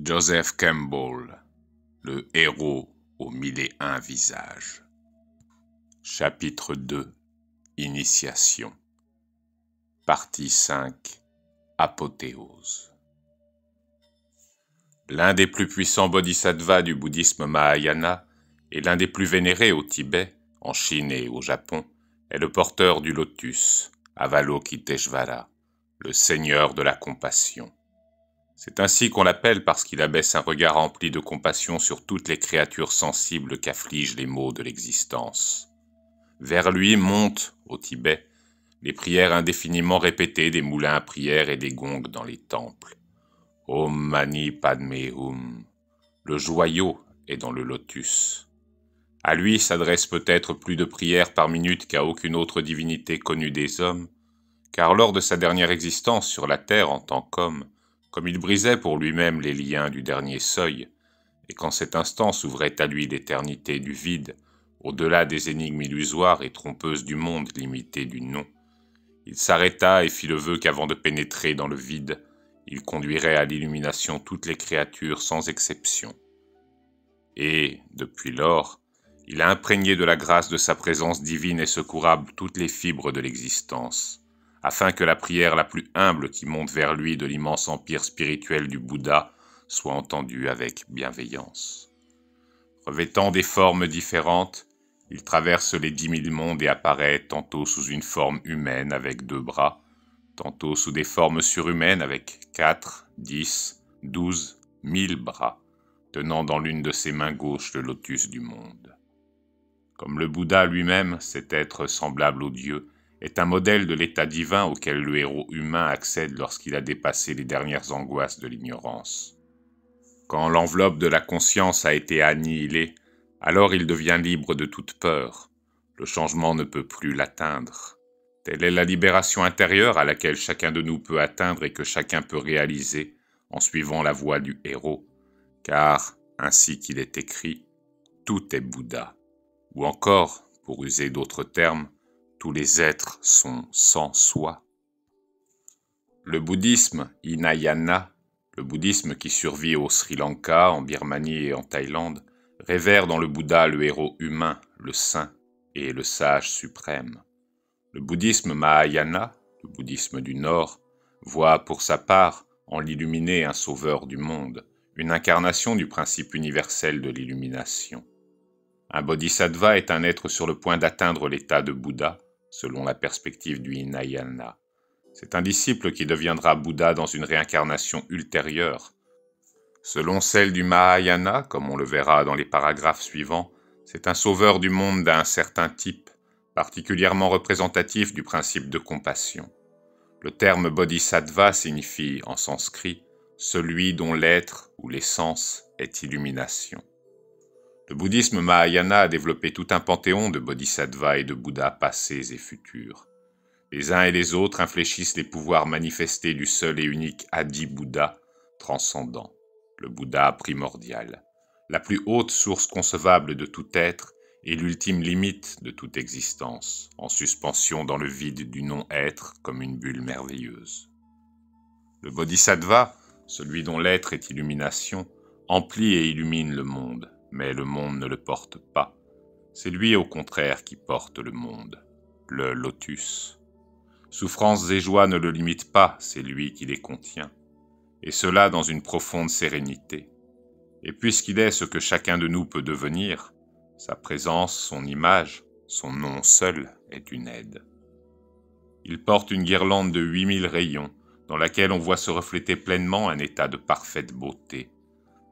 Joseph Campbell, le héros aux mille et un visages. Chapitre 2 Initiation Partie 5 Apothéose L'un des plus puissants bodhisattvas du bouddhisme Mahayana et l'un des plus vénérés au Tibet, en Chine et au Japon, est le porteur du lotus, Avalokiteshvara, le seigneur de la compassion. C'est ainsi qu'on l'appelle parce qu'il abaisse un regard rempli de compassion sur toutes les créatures sensibles qu'affligent les maux de l'existence. Vers lui montent, au Tibet, les prières indéfiniment répétées des moulins à prière et des gongs dans les temples. Om Mani Padme Hum. Le joyau est dans le lotus. À lui s'adresse peut-être plus de prières par minute qu'à aucune autre divinité connue des hommes, car lors de sa dernière existence sur la terre en tant qu'homme, comme il brisait pour lui-même les liens du dernier seuil, et qu'en cet instant s'ouvrait à lui l'éternité du vide, au-delà des énigmes illusoires et trompeuses du monde limité du nom, il s'arrêta et fit le vœu qu'avant de pénétrer dans le vide, il conduirait à l'illumination toutes les créatures sans exception. Et, depuis lors, il a imprégné de la grâce de sa présence divine et secourable toutes les fibres de l'existence afin que la prière la plus humble qui monte vers lui de l'immense empire spirituel du Bouddha soit entendue avec bienveillance. Revêtant des formes différentes, il traverse les dix mille mondes et apparaît tantôt sous une forme humaine avec deux bras, tantôt sous des formes surhumaines avec quatre, dix, douze, mille bras, tenant dans l'une de ses mains gauches le lotus du monde. Comme le Bouddha lui-même, cet être semblable au Dieu, est un modèle de l'état divin auquel le héros humain accède lorsqu'il a dépassé les dernières angoisses de l'ignorance. Quand l'enveloppe de la conscience a été annihilée, alors il devient libre de toute peur. Le changement ne peut plus l'atteindre. Telle est la libération intérieure à laquelle chacun de nous peut atteindre et que chacun peut réaliser en suivant la voie du héros. Car, ainsi qu'il est écrit, tout est Bouddha. Ou encore, pour user d'autres termes, tous les êtres sont sans soi. Le bouddhisme Hinayana, le bouddhisme qui survit au Sri Lanka, en Birmanie et en Thaïlande, révère dans le Bouddha le héros humain, le saint et le sage suprême. Le bouddhisme Mahayana, le bouddhisme du Nord, voit pour sa part en l'illuminé un sauveur du monde, une incarnation du principe universel de l'illumination. Un bodhisattva est un être sur le point d'atteindre l'état de Bouddha, selon la perspective du Hinayana. C'est un disciple qui deviendra Bouddha dans une réincarnation ultérieure. Selon celle du Mahayana, comme on le verra dans les paragraphes suivants, c'est un sauveur du monde d'un certain type, particulièrement représentatif du principe de compassion. Le terme bodhisattva signifie, en sanskrit, celui dont l'être ou l'essence est illumination. Le bouddhisme Mahayana a développé tout un panthéon de bodhisattvas et de bouddhas passés et futurs. Les uns et les autres infléchissent les pouvoirs manifestés du seul et unique Adi Bouddha transcendant, le Bouddha primordial, la plus haute source concevable de tout être et l'ultime limite de toute existence, en suspension dans le vide du non-être comme une bulle merveilleuse. Le bodhisattva, celui dont l'être est illumination, emplit et illumine le monde, mais le monde ne le porte pas. C'est lui au contraire qui porte le monde, le lotus. Souffrances et joies ne le limitent pas, c'est lui qui les contient, et cela dans une profonde sérénité. Et puisqu'il est ce que chacun de nous peut devenir, sa présence, son image, son nom seul est une aide. Il porte une guirlande de huit mille rayons, dans laquelle on voit se refléter pleinement un état de parfaite beauté,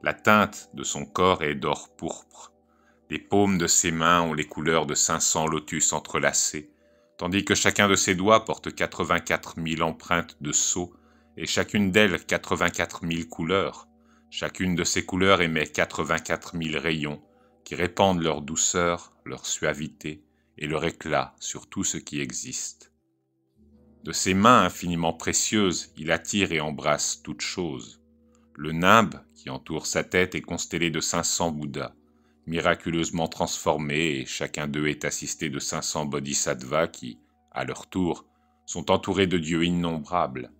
la teinte de son corps est d'or pourpre. Les paumes de ses mains ont les couleurs de 500 lotus entrelacés, tandis que chacun de ses doigts porte 84 000 empreintes de sceau, et chacune d'elles 84 000 couleurs. Chacune de ces couleurs émet 84 000 rayons, qui répandent leur douceur, leur suavité et leur éclat sur tout ce qui existe. De ses mains infiniment précieuses, il attire et embrasse toutes choses. Le nimbe qui entoure sa tête est constellé de 500 Bouddhas, miraculeusement transformés, et chacun d'eux est assisté de 500 bodhisattvas qui, à leur tour, sont entourés de dieux innombrables.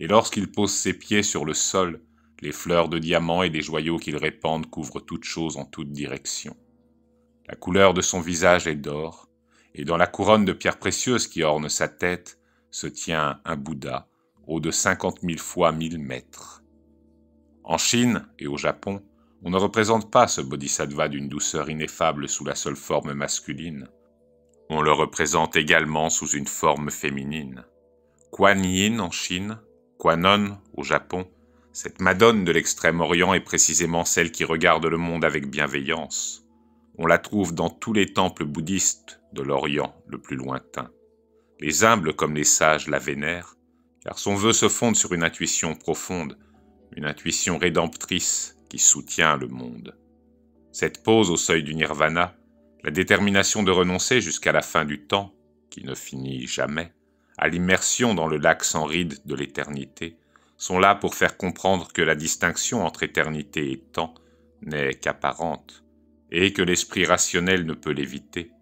Et lorsqu'il pose ses pieds sur le sol, les fleurs de diamants et les joyaux qu'ils répandent couvrent toutes choses en toutes directions. La couleur de son visage est d'or, et dans la couronne de pierres précieuses qui orne sa tête se tient un Bouddha, haut de cinquante mille fois mille mètres. En Chine et au Japon, on ne représente pas ce bodhisattva d'une douceur ineffable sous la seule forme masculine. On le représente également sous une forme féminine. Kuan Yin en Chine, Kwanon au Japon, cette Madone de l'extrême-orient est précisément celle qui regarde le monde avec bienveillance. On la trouve dans tous les temples bouddhistes de l'Orient le plus lointain. Les humbles comme les sages la vénèrent, car son vœu se fonde sur une intuition profonde, une intuition rédemptrice qui soutient le monde. Cette pause au seuil du nirvana, la détermination de renoncer jusqu'à la fin du temps, qui ne finit jamais, à l'immersion dans le lac sans ride de l'éternité, sont là pour faire comprendre que la distinction entre éternité et temps n'est qu'apparente, et que l'esprit rationnel ne peut l'éviter,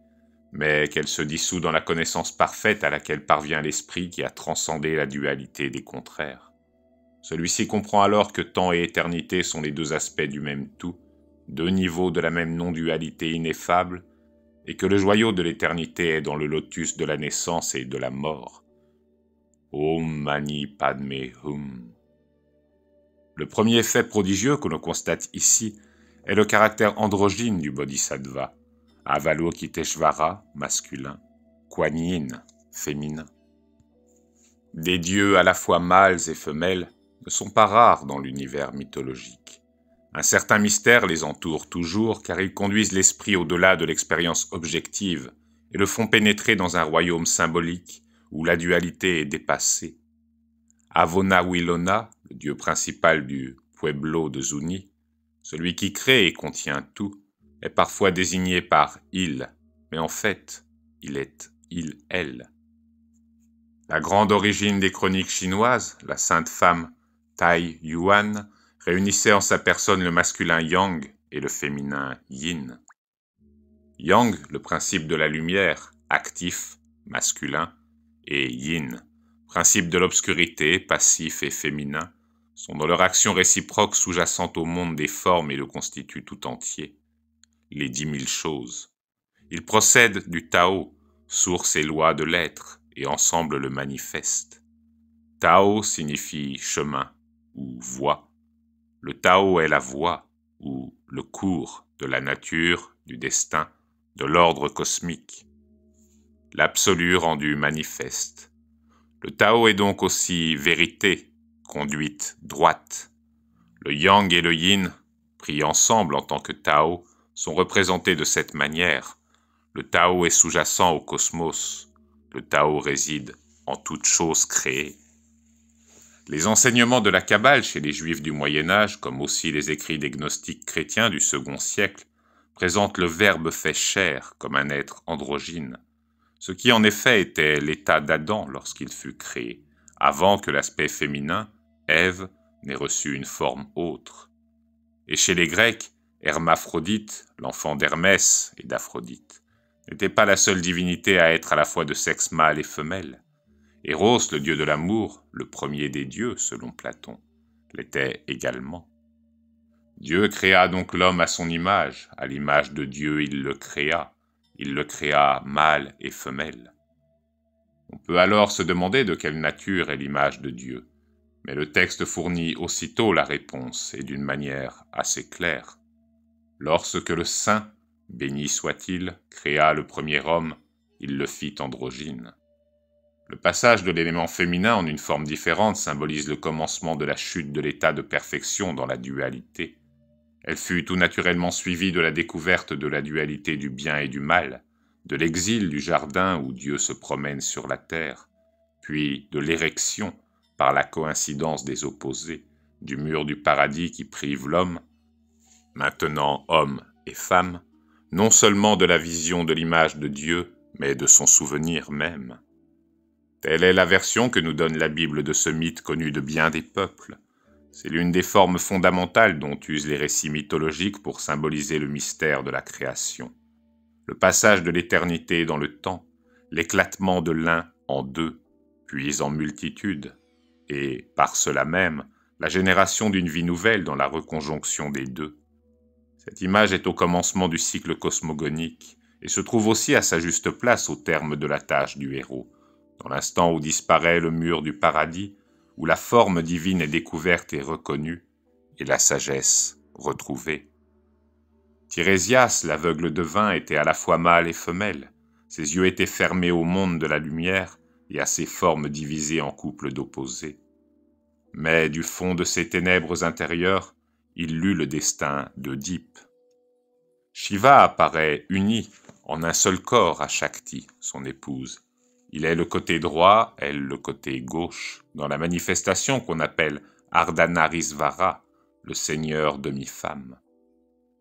mais qu'elle se dissout dans la connaissance parfaite à laquelle parvient l'esprit qui a transcendé la dualité des contraires. Celui-ci comprend alors que temps et éternité sont les deux aspects du même tout, deux niveaux de la même non-dualité ineffable, et que le joyau de l'éternité est dans le lotus de la naissance et de la mort. Om Mani Padme Hum. Le premier fait prodigieux que l'on constate ici est le caractère androgyne du bodhisattva, Avalokiteshvara, masculin, Kuan Yin, féminin. Des dieux à la fois mâles et femelles ne sont pas rares dans l'univers mythologique. Un certain mystère les entoure toujours car ils conduisent l'esprit au-delà de l'expérience objective et le font pénétrer dans un royaume symbolique où la dualité est dépassée. Avona Wilona, le dieu principal du pueblo de Zuni, celui qui crée et contient tout, est parfois désigné par il, mais en fait, il est il, elle. La grande origine des chroniques chinoises, la sainte femme Tai Yuan, réunissait en sa personne le masculin Yang et le féminin Yin. Yang, le principe de la lumière, actif, masculin, et Yin, principe de l'obscurité, passif et féminin, sont dans leur action réciproque sous-jacente au monde des formes et le constituent tout entier les dix mille choses. Ils procèdent du Tao, source et loi de l'être, et ensemble le manifestent. Tao signifie chemin ou voie. Le Tao est la voie ou le cours de la nature, du destin, de l'ordre cosmique. L'absolu rendu manifeste. Le Tao est donc aussi vérité, conduite droite. Le Yang et le Yin, pris ensemble en tant que Tao, sont représentés de cette manière. Le Tao est sous-jacent au cosmos. Le Tao réside en toute chose créée. Les enseignements de la Kabbale chez les Juifs du Moyen Âge, comme aussi les écrits des gnostiques chrétiens du second siècle, présentent le Verbe fait chair comme un être androgyne, ce qui en effet était l'état d'Adam lorsqu'il fut créé, avant que l'aspect féminin, Ève, n'ait reçu une forme autre. Et chez les Grecs, Hermaphrodite, l'enfant d'Hermès et d'Aphrodite, n'était pas la seule divinité à être à la fois de sexe mâle et femelle. Eros, le dieu de l'amour, le premier des dieux selon Platon, l'était également. Dieu créa donc l'homme à son image, à l'image de Dieu il le créa, il le créa mâle et femelle. On peut alors se demander de quelle nature est l'image de Dieu, mais le texte fournit aussitôt la réponse et d'une manière assez claire. Lorsque le Saint, béni soit-il, créa le premier homme, il le fit androgyne. Le passage de l'élément féminin en une forme différente symbolise le commencement de la chute de l'état de perfection dans la dualité. Elle fut tout naturellement suivie de la découverte de la dualité du bien et du mal, de l'exil du jardin où Dieu se promène sur la terre, puis de l'érection, par la coïncidence des opposés, du mur du paradis qui prive l'homme, maintenant homme et femme, non seulement de la vision de l'image de Dieu, mais de son souvenir même. Telle est la version que nous donne la Bible de ce mythe connu de bien des peuples. C'est l'une des formes fondamentales dont usent les récits mythologiques pour symboliser le mystère de la création. Le passage de l'éternité dans le temps, l'éclatement de l'un en deux, puis en multitude, et, par cela même, la génération d'une vie nouvelle dans la reconjonction des deux. Cette image est au commencement du cycle cosmogonique et se trouve aussi à sa juste place au terme de la tâche du héros, dans l'instant où disparaît le mur du paradis, où la forme divine est découverte et reconnue, et la sagesse retrouvée. Tirésias, l'aveugle devin, était à la fois mâle et femelle. Ses yeux étaient fermés au monde de la lumière et à ses formes divisées en couples d'opposés. Mais du fond de ses ténèbres intérieures, il lut le destin d'Oedipe. Shiva apparaît uni en un seul corps à Shakti, son épouse. Il est le côté droit, elle le côté gauche, dans la manifestation qu'on appelle Ardhanarisvara, le seigneur demi-femme.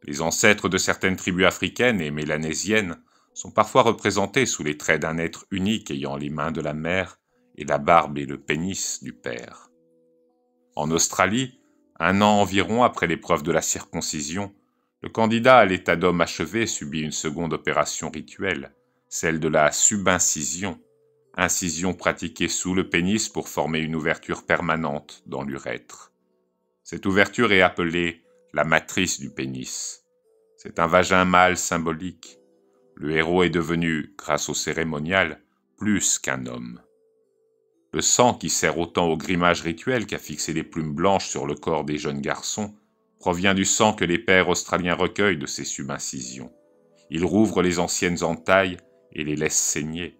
Les ancêtres de certaines tribus africaines et mélanésiennes sont parfois représentés sous les traits d'un être unique ayant les mains de la mère et la barbe et le pénis du père. En Australie, un an environ après l'épreuve de la circoncision, le candidat à l'état d'homme achevé subit une seconde opération rituelle, celle de la subincision, incision pratiquée sous le pénis pour former une ouverture permanente dans l'urètre. Cette ouverture est appelée la matrice du pénis. C'est un vagin mâle symbolique. Le héros est devenu, grâce au cérémonial, plus qu'un homme. Le sang qui sert autant au grimage rituel qu'à fixer des plumes blanches sur le corps des jeunes garçons provient du sang que les pères australiens recueillent de ces subincisions. Ils rouvrent les anciennes entailles et les laissent saigner.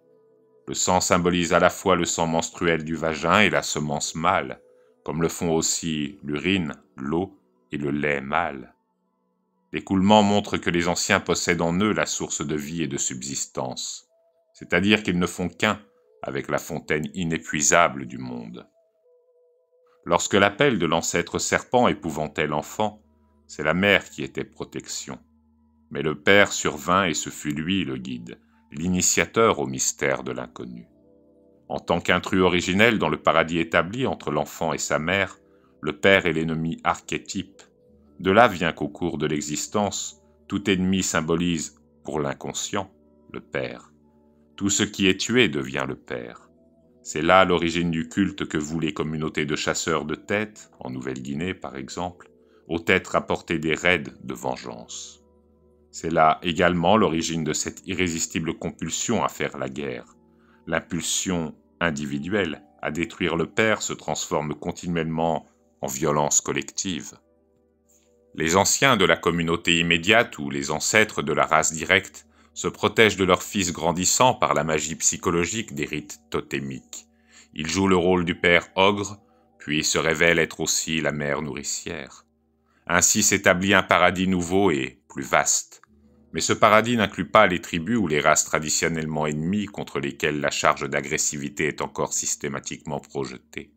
Le sang symbolise à la fois le sang menstruel du vagin et la semence mâle, comme le font aussi l'urine, l'eau et le lait mâle. L'écoulement montre que les anciens possèdent en eux la source de vie et de subsistance, c'est-à-dire qu'ils ne font qu'un avec la fontaine inépuisable du monde. Lorsque l'appel de l'ancêtre serpent épouvantait l'enfant, c'est la mère qui était protection. Mais le père survint et ce fut lui le guide, l'initiateur au mystère de l'inconnu. En tant qu'intrus originel dans le paradis établi entre l'enfant et sa mère, le père est l'ennemi archétype. De là vient qu'au cours de l'existence, tout ennemi symbolise, pour l'inconscient, le père. Tout ce qui est tué devient le père. C'est là l'origine du culte que voulaient les communautés de chasseurs de têtes, en Nouvelle-Guinée par exemple, aux têtes rapportées des raids de vengeance. C'est là également l'origine de cette irrésistible compulsion à faire la guerre. L'impulsion individuelle à détruire le père se transforme continuellement en violence collective. Les anciens de la communauté immédiate ou les ancêtres de la race directe se protègent de leurs fils grandissants par la magie psychologique des rites totémiques. Ils jouent le rôle du père ogre, puis se révèlent être aussi la mère nourricière. Ainsi s'établit un paradis nouveau et plus vaste. Mais ce paradis n'inclut pas les tribus ou les races traditionnellement ennemies contre lesquelles la charge d'agressivité est encore systématiquement projetée.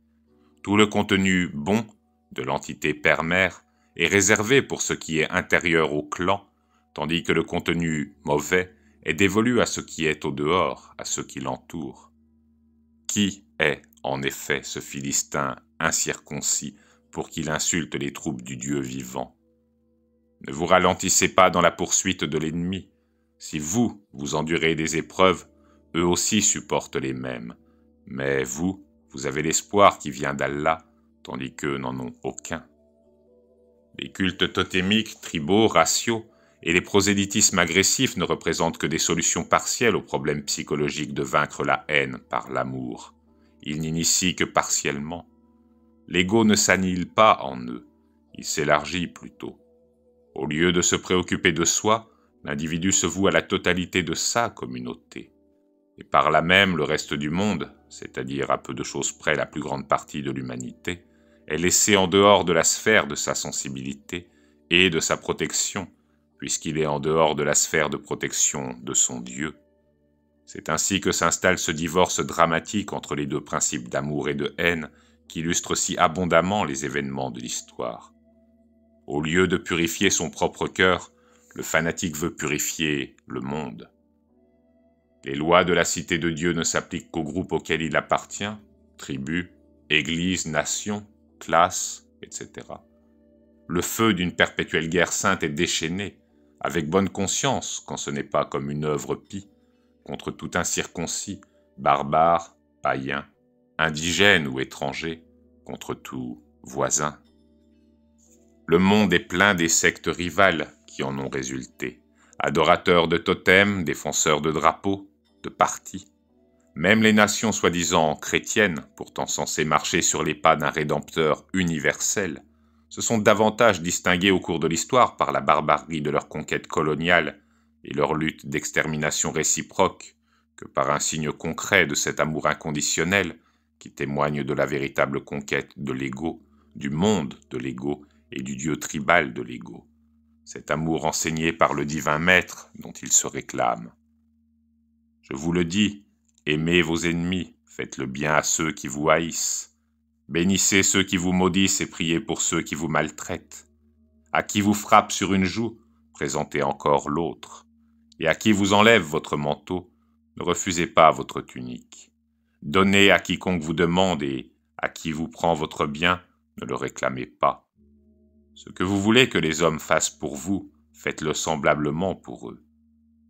Tout le contenu bon de l'entité père-mère est réservé pour ce qui est intérieur au clan, tandis que le contenu mauvais est dévolu à ce qui est au dehors, à ceux qui l'entourent. Qui est, en effet, ce Philistin incirconcis pour qu'il insulte les troupes du Dieu vivant? Ne vous ralentissez pas dans la poursuite de l'ennemi. Si vous, vous endurez des épreuves, eux aussi supportent les mêmes. Mais vous, vous avez l'espoir qui vient d'Allah, tandis qu'eux n'en ont aucun. Les cultes totémiques, tribaux, raciaux et les prosélytismes agressifs ne représentent que des solutions partielles au problème psychologique de vaincre la haine par l'amour. Ils n'initient que partiellement. L'ego ne s'annihile pas en eux, il s'élargit plutôt. Au lieu de se préoccuper de soi, l'individu se voue à la totalité de sa communauté. Et par là même le reste du monde, c'est-à-dire à peu de choses près la plus grande partie de l'humanité, est laissé en dehors de la sphère de sa sensibilité et de sa protection, puisqu'il est en dehors de la sphère de protection de son Dieu. C'est ainsi que s'installe ce divorce dramatique entre les deux principes d'amour et de haine qui illustre si abondamment les événements de l'histoire. Au lieu de purifier son propre cœur, le fanatique veut purifier le monde. Les lois de la cité de Dieu ne s'appliquent qu'au groupe auquel il appartient, tribu, église, nation, classe, etc. Le feu d'une perpétuelle guerre sainte est déchaîné, avec bonne conscience quand ce n'est pas comme une œuvre pie, contre tout incirconcis, barbare, païen, indigène ou étranger, contre tout voisins. Le monde est plein des sectes rivales qui en ont résulté, adorateurs de totems, défenseurs de drapeaux, de partis. Même les nations soi-disant chrétiennes, pourtant censées marcher sur les pas d'un rédempteur universel, se sont davantage distinguées au cours de l'histoire par la barbarie de leur conquête coloniale et leur lutte d'extermination réciproque que par un signe concret de cet amour inconditionnel qui témoigne de la véritable conquête de l'ego, du monde de l'ego et du dieu tribal de l'ego, cet amour enseigné par le divin maître dont ils se réclament. Je vous le dis, Aimez vos ennemis, faites le bien à ceux qui vous haïssent. Bénissez ceux qui vous maudissent et priez pour ceux qui vous maltraitent. À qui vous frappe sur une joue, présentez encore l'autre. Et à qui vous enlève votre manteau, ne refusez pas votre tunique. Donnez à quiconque vous demande et à qui vous prend votre bien, ne le réclamez pas. Ce que vous voulez que les hommes fassent pour vous, faites-le semblablement pour eux.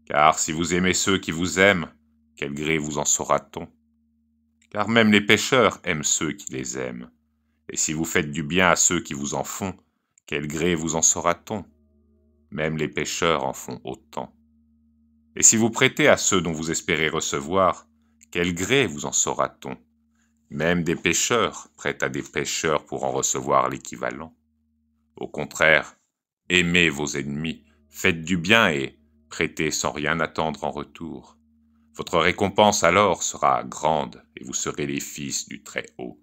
Car si vous aimez ceux qui vous aiment, quel gré vous en saura-t-on? Car même les pécheurs aiment ceux qui les aiment. Et si vous faites du bien à ceux qui vous en font, quel gré vous en saura-t-on? Même les pécheurs en font autant. Et si vous prêtez à ceux dont vous espérez recevoir, quel gré vous en saura-t-on? Même des pécheurs prêtent à des pécheurs pour en recevoir l'équivalent. Au contraire, aimez vos ennemis, faites du bien et prêtez sans rien attendre en retour. Votre récompense alors sera grande, et vous serez les fils du Très-Haut,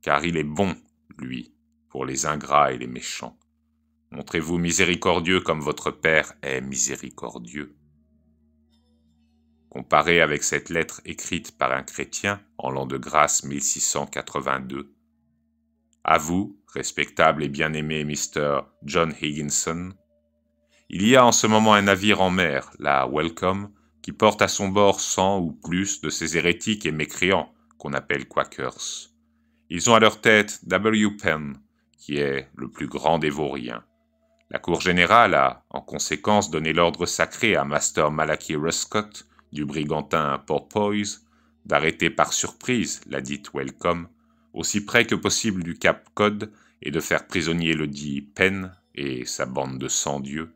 car il est bon, lui, pour les ingrats et les méchants. Montrez-vous miséricordieux comme votre Père est miséricordieux. Comparé avec cette lettre écrite par un chrétien en l'an de grâce 1682, à vous, respectable et bien-aimé Mr. John Higginson, il y a en ce moment un navire en mer, la Welcome, qui porte à son bord cent ou plus de ces hérétiques et mécréants qu'on appelle Quakers. Ils ont à leur tête W. Penn, qui est le plus grand des vauriens. La Cour générale a, en conséquence, donné l'ordre sacré à Master Malachi Ruscott, du brigantin Porpoise, d'arrêter par surprise la dite Welcome, aussi près que possible du Cap Cod, et de faire prisonnier le dit Penn et sa bande de cent dieux,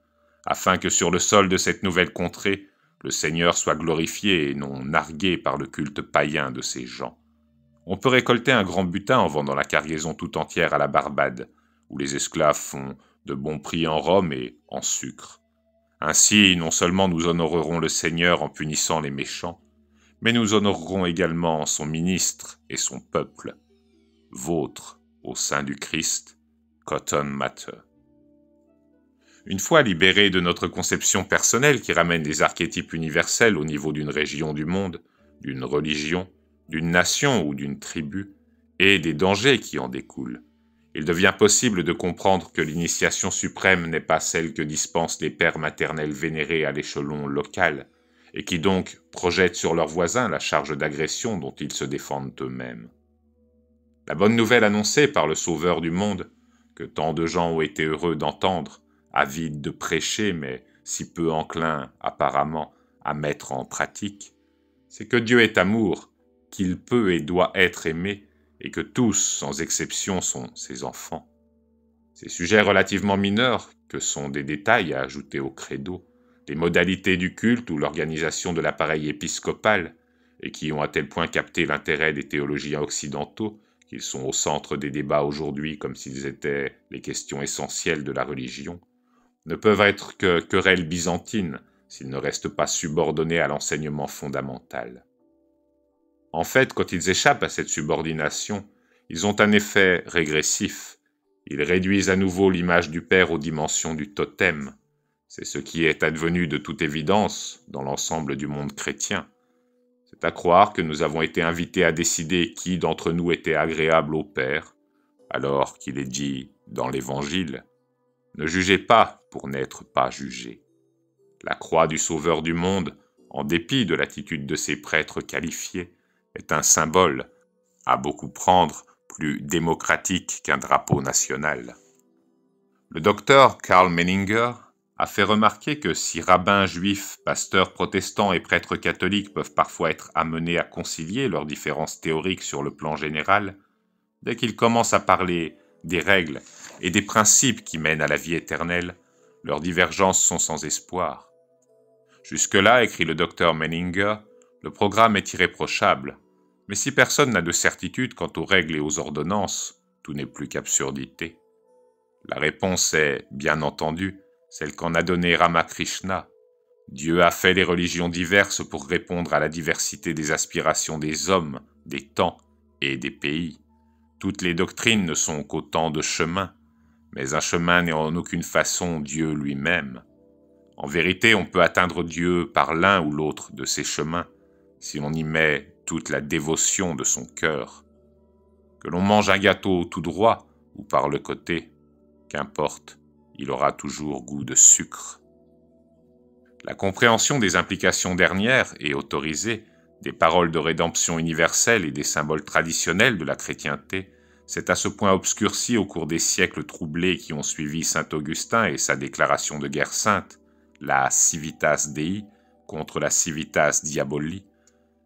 afin que sur le sol de cette nouvelle contrée, le Seigneur soit glorifié et non nargué par le culte païen de ces gens. On peut récolter un grand butin en vendant la cargaison tout entière à la Barbade, où les esclaves font de bons prix en rhum et en sucre. Ainsi, non seulement nous honorerons le Seigneur en punissant les méchants, mais nous honorerons également son ministre et son peuple, vôtre au sein du Christ, Cotton Matter. Une fois libérés de notre conception personnelle qui ramène des archétypes universels au niveau d'une région du monde, d'une religion, d'une nation ou d'une tribu, et des dangers qui en découlent, il devient possible de comprendre que l'initiation suprême n'est pas celle que dispensent les pères maternels vénérés à l'échelon local, et qui donc projettent sur leurs voisins la charge d'agression dont ils se défendent eux-mêmes. La bonne nouvelle annoncée par le Sauveur du monde, que tant de gens ont été heureux d'entendre, avide de prêcher, mais si peu enclin apparemment à mettre en pratique, c'est que Dieu est amour, qu'il peut et doit être aimé, et que tous, sans exception, sont ses enfants. Ces sujets relativement mineurs, que sont des détails à ajouter au credo, les modalités du culte ou l'organisation de l'appareil épiscopal, et qui ont à tel point capté l'intérêt des théologiens occidentaux qu'ils sont au centre des débats aujourd'hui comme s'ils étaient les questions essentielles de la religion, ne peuvent être que querelles byzantines s'ils ne restent pas subordonnés à l'enseignement fondamental. En fait, quand ils échappent à cette subordination, ils ont un effet régressif. Ils réduisent à nouveau l'image du Père aux dimensions du totem. C'est ce qui est advenu de toute évidence dans l'ensemble du monde chrétien. C'est à croire que nous avons été invités à décider qui d'entre nous était agréable au Père, alors qu'il est dit dans l'Évangile ne jugez pas pour n'être pas jugé. La croix du Sauveur du monde, en dépit de l'attitude de ses prêtres qualifiés, est un symbole, à beaucoup prendre, plus démocratique qu'un drapeau national. Le docteur Karl Menninger a fait remarquer que si rabbins juifs, pasteurs protestants et prêtres catholiques peuvent parfois être amenés à concilier leurs différences théoriques sur le plan général, dès qu'ils commencent à parler des règles et des principes qui mènent à la vie éternelle, leurs divergences sont sans espoir. Jusque-là, écrit le docteur Menninger, le programme est irréprochable, mais si personne n'a de certitude quant aux règles et aux ordonnances, tout n'est plus qu'absurdité. La réponse est, bien entendu, celle qu'en a donnée Ramakrishna. Dieu a fait les religions diverses pour répondre à la diversité des aspirations des hommes, des temps et des pays. Toutes les doctrines ne sont qu'autant de chemins, mais un chemin n'est en aucune façon Dieu lui-même. En vérité, on peut atteindre Dieu par l'un ou l'autre de ces chemins, si l'on y met toute la dévotion de son cœur. Que l'on mange un gâteau tout droit ou par le côté, qu'importe, il aura toujours goût de sucre. La compréhension des implications dernières est autorisée des paroles de rédemption universelle et des symboles traditionnels de la chrétienté s'est à ce point obscurci au cours des siècles troublés qui ont suivi saint Augustin et sa déclaration de guerre sainte, la civitas Dei contre la civitas diaboli,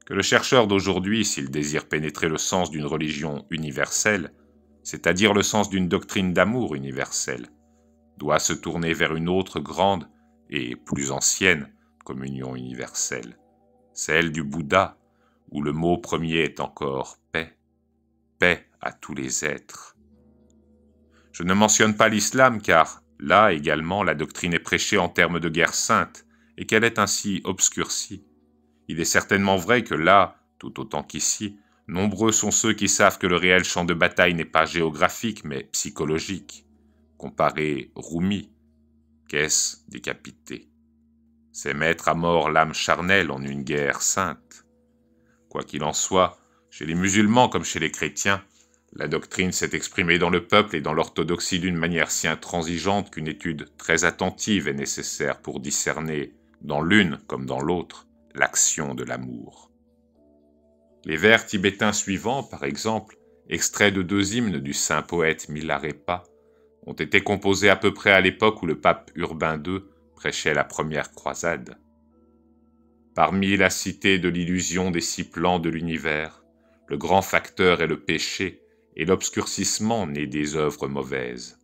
que le chercheur d'aujourd'hui, s'il désire pénétrer le sens d'une religion universelle, c'est-à-dire le sens d'une doctrine d'amour universelle, doit se tourner vers une autre grande et plus ancienne communion universelle, celle du Bouddha, où le mot premier est encore paix, paix à tous les êtres. Je ne mentionne pas l'islam car, là également, la doctrine est prêchée en termes de guerre sainte, et qu'elle est ainsi obscurcie. Il est certainement vrai que là, tout autant qu'ici, nombreux sont ceux qui savent que le réel champ de bataille n'est pas géographique mais psychologique. Comparé Rumi, qu'est-ce décapité C'est mettre à mort l'âme charnelle en une guerre sainte. Quoi qu'il en soit, chez les musulmans comme chez les chrétiens, la doctrine s'est exprimée dans le peuple et dans l'orthodoxie d'une manière si intransigeante qu'une étude très attentive est nécessaire pour discerner, dans l'une comme dans l'autre, l'action de l'amour. Les vers tibétains suivants, par exemple, extraits de deux hymnes du saint poète Milarepa, ont été composés à peu près à l'époque où le pape Urbain II prêchait la première croisade. Parmi la cité de l'illusion des six plans de l'univers, le grand facteur est le péché et l'obscurcissement né des œuvres mauvaises.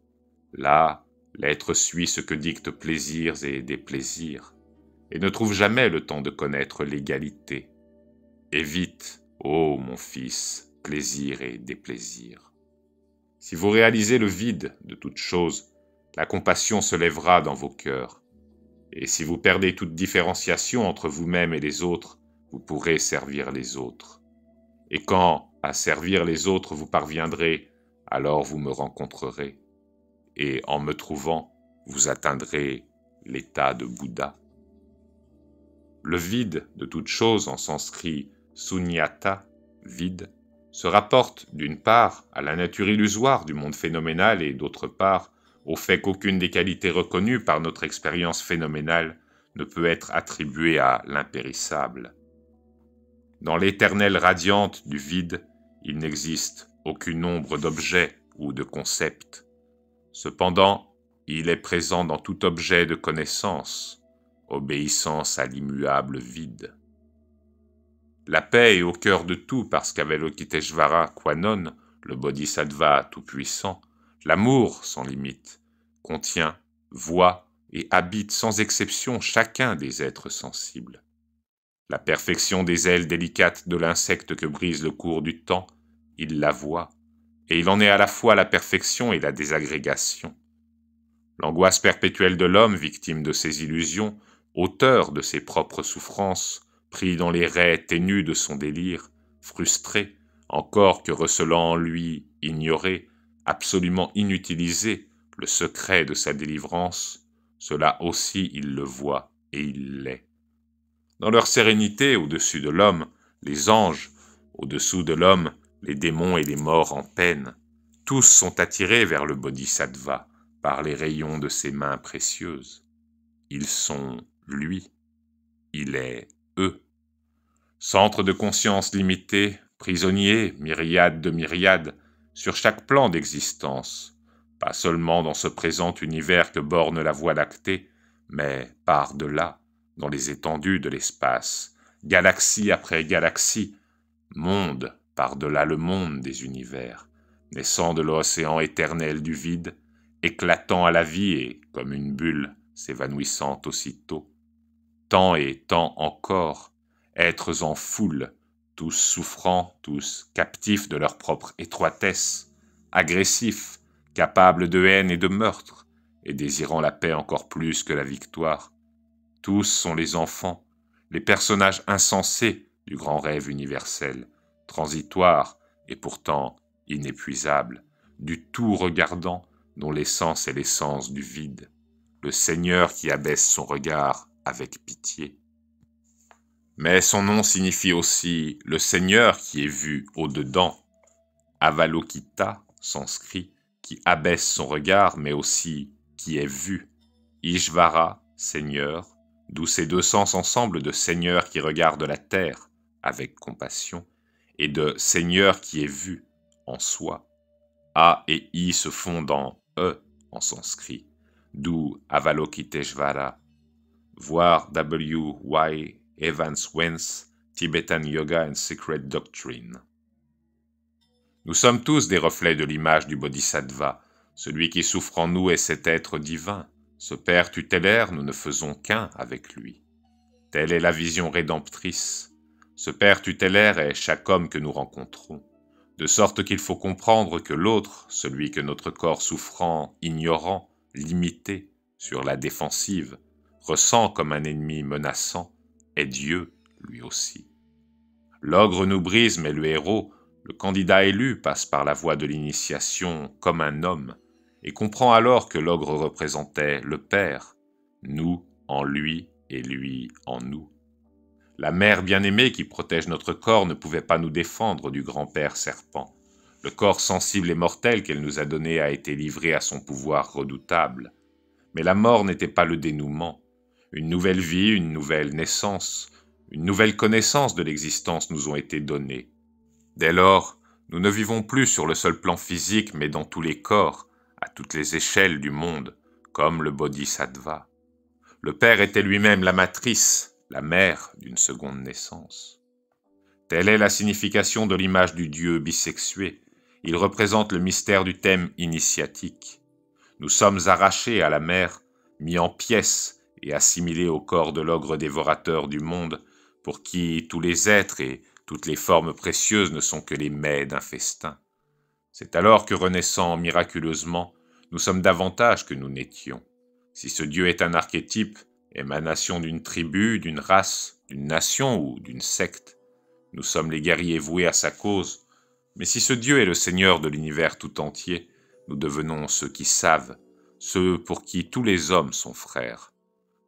Là, l'être suit ce que dictent plaisirs et déplaisirs, et ne trouve jamais le temps de connaître l'égalité. Évite, ô mon fils, plaisir et déplaisir. Si vous réalisez le vide de toute chose, la compassion se lèvera dans vos cœurs. Et si vous perdez toute différenciation entre vous-même et les autres, vous pourrez servir les autres. Et quand, à servir les autres vous parviendrez, alors vous me rencontrerez, et en me trouvant, vous atteindrez l'état de Bouddha. Le vide de toute chose en sanskrit sunyata, vide, se rapporte d'une part à la nature illusoire du monde phénoménal et d'autre part au fait qu'aucune des qualités reconnues par notre expérience phénoménale ne peut être attribuée à l'impérissable. Dans l'éternelle radiante du vide, il n'existe aucune ombre d'objet ou de concept. Cependant, il est présent dans tout objet de connaissance, obéissance à l'immuable vide. La paix est au cœur de tout parce qu'Avalokiteshvara Kwanon, le Bodhisattva tout-puissant, l'amour sans limite, contient, voit et habite sans exception chacun des êtres sensibles. La perfection des ailes délicates de l'insecte que brise le cours du temps, il la voit, et il en est à la fois la perfection et la désagrégation. L'angoisse perpétuelle de l'homme, victime de ses illusions, auteur de ses propres souffrances, pris dans les raies ténues de son délire, frustré, encore que recelant en lui, ignoré, absolument inutilisé, le secret de sa délivrance, cela aussi il le voit et il l'est. Dans leur sérénité au-dessus de l'homme, les anges, au-dessous de l'homme, les démons et les morts en peine, tous sont attirés vers le bodhisattva par les rayons de ses mains précieuses. Ils sont lui, il est eux. Centre de conscience limité, prisonnier, myriade de myriades, sur chaque plan d'existence, pas seulement dans ce présent univers que borne la voie lactée, mais par-delà, dans les étendues de l'espace, galaxie après galaxie, monde par-delà le monde des univers, naissant de l'océan éternel du vide, éclatant à la vie et, comme une bulle, s'évanouissant aussitôt. Tant et tant encore, êtres en foule, tous souffrants, tous captifs de leur propre étroitesse, agressifs, capables de haine et de meurtre, et désirant la paix encore plus que la victoire. Tous sont les enfants, les personnages insensés du grand rêve universel, transitoire et pourtant inépuisable, du tout regardant dont l'essence est l'essence du vide, le Seigneur qui abaisse son regard avec pitié. Mais son nom signifie aussi le Seigneur qui est vu au-dedans, Avalokita, sanskrit, qui abaisse son regard, mais aussi qui est vu, Ishvara, Seigneur, d'où ces deux sens ensemble de Seigneur qui regarde la terre avec compassion, et de Seigneur qui est vu en soi. A et I se fondent en E en sanskrit, d'où Avalokiteshvara, voir W. Y. Evans Wentz, Tibetan Yoga and Secret Doctrine. Nous sommes tous des reflets de l'image du Bodhisattva. Celui qui souffre en nous est cet être divin. Ce Père tutélaire, nous ne faisons qu'un avec lui. Telle est la vision rédemptrice. Ce Père tutélaire est chaque homme que nous rencontrons, de sorte qu'il faut comprendre que l'autre, celui que notre corps souffrant, ignorant, limité, sur la défensive, ressent comme un ennemi menaçant, est Dieu lui aussi. L'ogre nous brise, mais le héros, le candidat élu, passe par la voie de l'initiation comme un homme, et comprend alors que l'ogre représentait le Père, nous en lui et lui en nous. La mère bien-aimée qui protège notre corps ne pouvait pas nous défendre du grand-père serpent. Le corps sensible et mortel qu'elle nous a donné a été livré à son pouvoir redoutable. Mais la mort n'était pas le dénouement. Une nouvelle vie, une nouvelle naissance, une nouvelle connaissance de l'existence nous ont été données. Dès lors, nous ne vivons plus sur le seul plan physique, mais dans tous les corps, à toutes les échelles du monde, comme le Bodhisattva. Le Père était lui-même la matrice, la mère d'une seconde naissance. Telle est la signification de l'image du Dieu bisexué. Il représente le mystère du thème initiatique. Nous sommes arrachés à la mer, mis en pièces et assimilés au corps de l'ogre dévorateur du monde, pour qui tous les êtres et toutes les formes précieuses ne sont que les mets d'un festin. C'est alors que renaissant miraculeusement, nous sommes davantage que nous n'étions. Si ce Dieu est un archétype, émanation d'une tribu, d'une race, d'une nation ou d'une secte, nous sommes les guerriers voués à sa cause. Mais si ce Dieu est le Seigneur de l'univers tout entier, nous devenons ceux qui savent, ceux pour qui tous les hommes sont frères.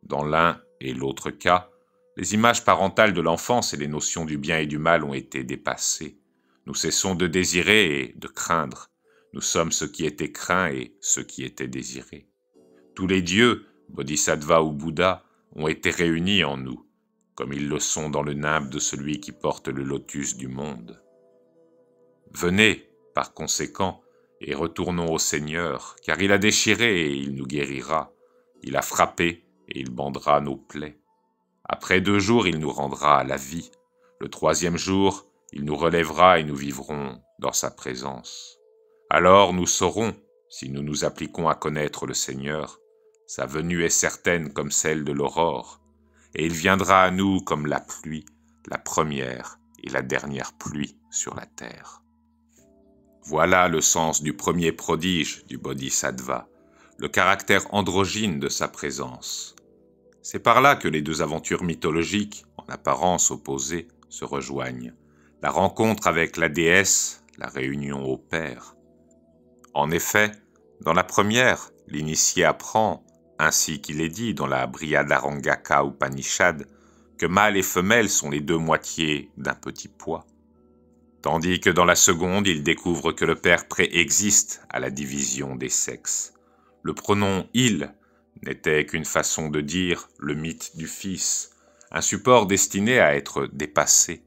Dans l'un et l'autre cas, les images parentales de l'enfance et les notions du bien et du mal ont été dépassées. Nous cessons de désirer et de craindre. Nous sommes ce qui était craint et ce qui était désiré. Tous les dieux, Bodhisattva ou Bouddha, ont été réunis en nous, comme ils le sont dans le nimbe de celui qui porte le lotus du monde. Venez, par conséquent, et retournons au Seigneur, car il a déchiré et il nous guérira, il a frappé et il bandera nos plaies. Après deux jours, il nous rendra à la vie. Le troisième jour, il nous relèvera et nous vivrons dans sa présence. Alors nous saurons, si nous nous appliquons à connaître le Seigneur, sa venue est certaine comme celle de l'aurore, et il viendra à nous comme la pluie, la première et la dernière pluie sur la terre. Voilà le sens du premier prodige du Bodhisattva, le caractère androgyne de sa présence. C'est par là que les deux aventures mythologiques, en apparence opposées, se rejoignent. La rencontre avec la déesse, la réunion au Père. En effet, dans la première, l'initié apprend, ainsi qu'il est dit dans la Brihadarangaka Upanishad, que mâle et femelle sont les deux moitiés d'un petit poids. Tandis que dans la seconde, il découvre que le Père préexiste à la division des sexes. Le pronom il n'était qu'une façon de dire le mythe du Fils, un support destiné à être dépassé.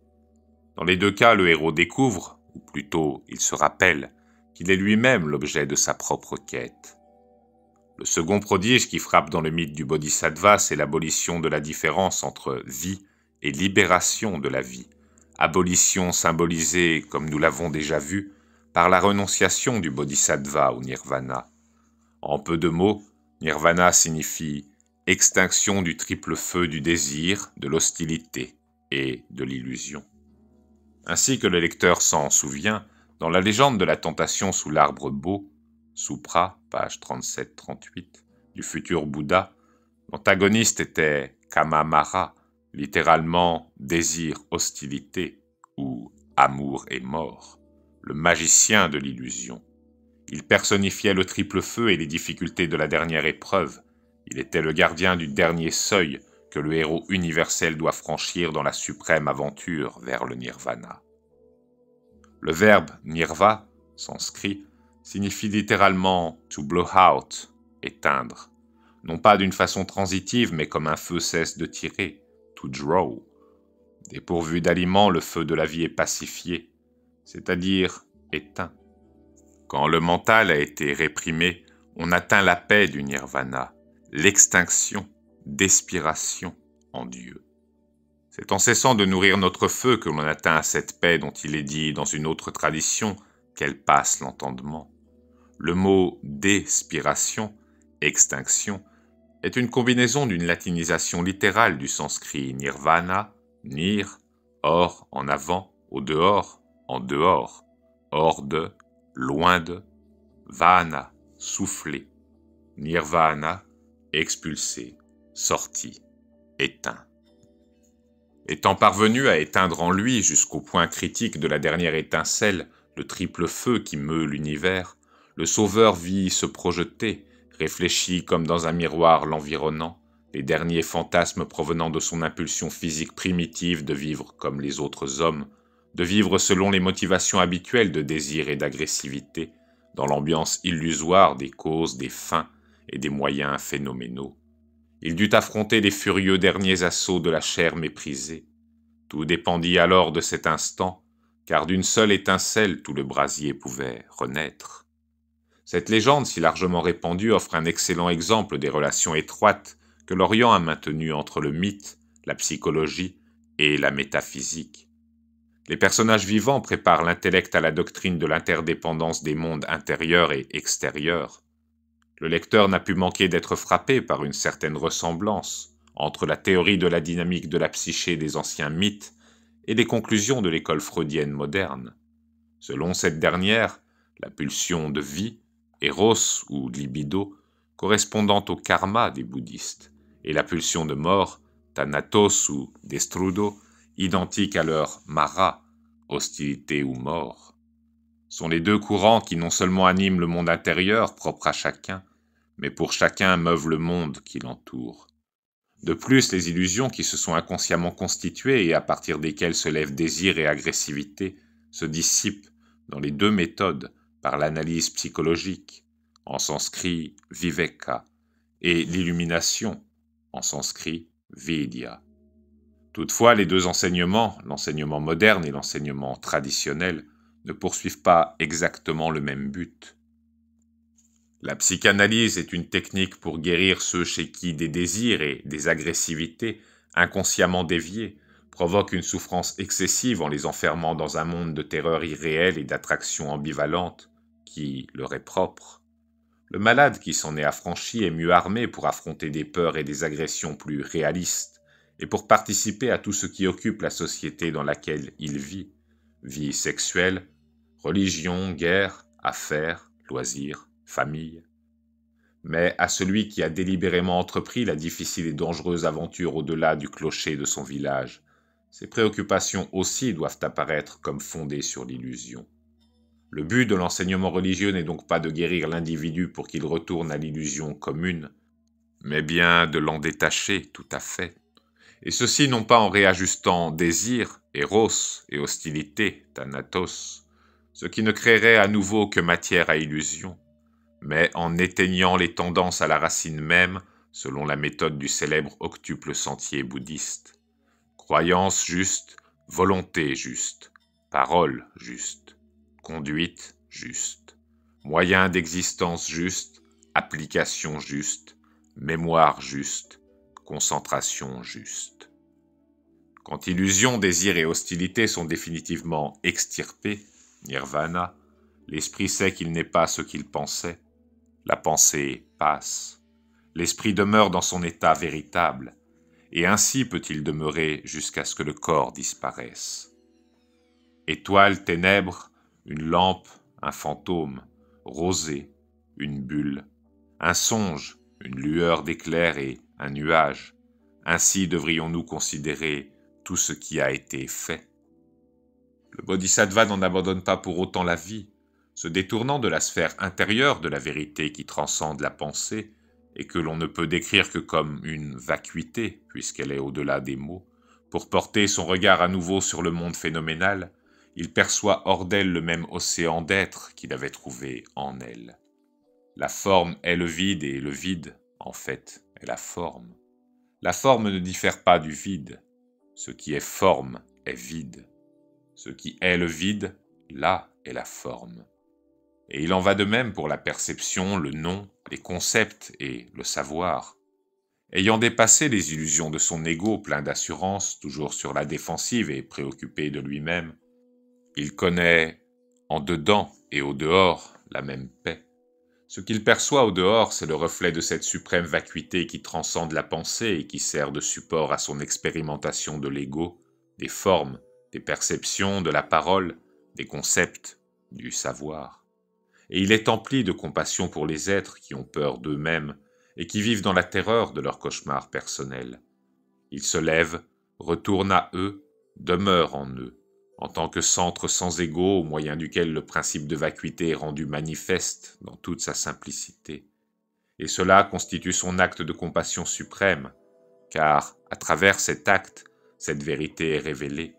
Dans les deux cas, le héros découvre, ou plutôt il se rappelle, qu'il est lui-même l'objet de sa propre quête. Le second prodige qui frappe dans le mythe du Bodhisattva, c'est l'abolition de la différence entre vie et libération de la vie, abolition symbolisée, comme nous l'avons déjà vu, par la renonciation du bodhisattva ou nirvana. En peu de mots, nirvana signifie extinction du triple feu du désir, de l'hostilité et de l'illusion. Ainsi que le lecteur s'en souvient, dans la légende de la tentation sous l'arbre beau, Supra, page 37-38, du futur Bouddha, l'antagoniste était Kamamara, littéralement désir, hostilité ou amour et mort, le magicien de l'illusion. Il personnifiait le triple feu et les difficultés de la dernière épreuve. Il était le gardien du dernier seuil que le héros universel doit franchir dans la suprême aventure vers le nirvana. Le verbe nirva, sanskrit, signifie littéralement to blow out, éteindre, non pas d'une façon transitive, mais comme un feu cesse de tirer, to draw. Dépourvu d'aliments, le feu de la vie est pacifié, c'est-à-dire éteint. Quand le mental a été réprimé, on atteint la paix du nirvana, l'extinction, d'expiration en Dieu. C'est en cessant de nourrir notre feu que l'on atteint cette paix dont il est dit dans une autre tradition qu'elle passe l'entendement. Le mot déspiration, extinction, est une combinaison d'une latinisation littérale du sanskrit nirvana, nir, hors, en avant, au dehors, en dehors, hors de, loin de, vana, souffler, nirvana, expulsé, sorti, éteint. Étant parvenu à éteindre en lui jusqu'au point critique de la dernière étincelle le triple feu qui meut l'univers, le Sauveur vit se projeter, réfléchit comme dans un miroir l'environnant, les derniers fantasmes provenant de son impulsion physique primitive de vivre comme les autres hommes, de vivre selon les motivations habituelles de désir et d'agressivité, dans l'ambiance illusoire des causes, des fins et des moyens phénoménaux. Il dut affronter les furieux derniers assauts de la chair méprisée. Tout dépendit alors de cet instant, car d'une seule étincelle tout le brasier pouvait renaître. Cette légende si largement répandue offre un excellent exemple des relations étroites que l'Orient a maintenues entre le mythe, la psychologie et la métaphysique. Les personnages vivants préparent l'intellect à la doctrine de l'interdépendance des mondes intérieurs et extérieurs. Le lecteur n'a pu manquer d'être frappé par une certaine ressemblance entre la théorie de la dynamique de la psyché des anciens mythes et les conclusions de l'école freudienne moderne. Selon cette dernière, la pulsion de vie Eros ou libido, correspondant au karma des bouddhistes, et la pulsion de mort, Thanatos ou Destrudo, identique à leur Mara, hostilité ou mort, sont les deux courants qui non seulement animent le monde intérieur propre à chacun, mais pour chacun meuvent le monde qui l'entoure. De plus, les illusions qui se sont inconsciemment constituées et à partir desquelles se lèvent désir et agressivité se dissipent dans les deux méthodes par l'analyse psychologique, en sanskrit viveka, et l'illumination, en sanskrit vidya. Toutefois, les deux enseignements, l'enseignement moderne et l'enseignement traditionnel, ne poursuivent pas exactement le même but. La psychanalyse est une technique pour guérir ceux chez qui des désirs et des agressivités, inconsciemment déviés, provoque une souffrance excessive en les enfermant dans un monde de terreur irréelle et d'attraction ambivalente qui leur est propre. Le malade qui s'en est affranchi est mieux armé pour affronter des peurs et des agressions plus réalistes, et pour participer à tout ce qui occupe la société dans laquelle il vit, vie sexuelle, religion, guerre, affaires, loisirs, famille. Mais à celui qui a délibérément entrepris la difficile et dangereuse aventure au-delà du clocher de son village, ces préoccupations aussi doivent apparaître comme fondées sur l'illusion. Le but de l'enseignement religieux n'est donc pas de guérir l'individu pour qu'il retourne à l'illusion commune, mais bien de l'en détacher tout à fait. Et ceci non pas en réajustant désir, éros et hostilité, thanatos, ce qui ne créerait à nouveau que matière à illusion, mais en éteignant les tendances à la racine même, selon la méthode du célèbre octuple sentier bouddhiste. Croyance juste, volonté juste, parole juste, conduite juste, moyen d'existence juste, application juste, mémoire juste, concentration juste. Quand illusion, désir et hostilité sont définitivement extirpés, nirvana, L'esprit sait qu'il n'est pas ce qu'il pensait. La pensée passe. L'esprit demeure dans son état véritable, et ainsi peut-il demeurer jusqu'à ce que le corps disparaisse. Étoile, ténèbres, une lampe, un fantôme, rosée, une bulle, un songe, une lueur d'éclair et un nuage. Ainsi devrions-nous considérer tout ce qui a été fait. Le bodhisattva n'en abandonne pas pour autant la vie, se détournant de la sphère intérieure de la vérité qui transcende la pensée et que l'on ne peut décrire que comme une vacuité, puisqu'elle est au-delà des mots, pour porter son regard à nouveau sur le monde phénoménal, il perçoit hors d'elle le même océan d'être qu'il avait trouvé en elle. La forme est le vide et le vide, en fait, la forme. La forme ne diffère pas du vide. Ce qui est forme est vide. Ce qui est le vide, là est la forme. Et il en va de même pour la perception, le nom, les concepts et le savoir. Ayant dépassé les illusions de son ego plein d'assurance, toujours sur la défensive et préoccupé de lui-même, il connaît en dedans et au dehors la même paix. Ce qu'il perçoit au dehors, c'est le reflet de cette suprême vacuité qui transcende la pensée et qui sert de support à son expérimentation de l'ego, des formes, des perceptions, de la parole, des concepts, du savoir. Et il est empli de compassion pour les êtres qui ont peur d'eux-mêmes et qui vivent dans la terreur de leur cauchemar personnel. Il se lève, retourne à eux, demeure en eux, en tant que centre sans égo au moyen duquel le principe de vacuité est rendu manifeste dans toute sa simplicité. Et cela constitue son acte de compassion suprême, car, à travers cet acte, cette vérité est révélée.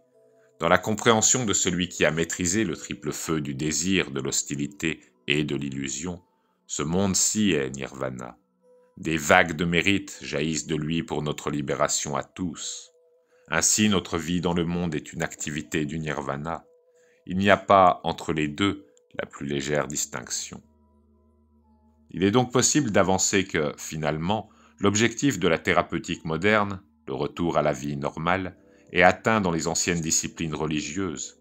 Dans la compréhension de celui qui a maîtrisé le triple feu du désir, de l'hostilité et de l'illusion, ce monde-ci est nirvana. Des vagues de mérite jaillissent de lui pour notre libération à tous. Ainsi notre vie dans le monde est une activité du nirvana. Il n'y a pas entre les deux la plus légère distinction. Il est donc possible d'avancer que, finalement, l'objectif de la thérapeutique moderne, le retour à la vie normale, est atteint dans les anciennes disciplines religieuses,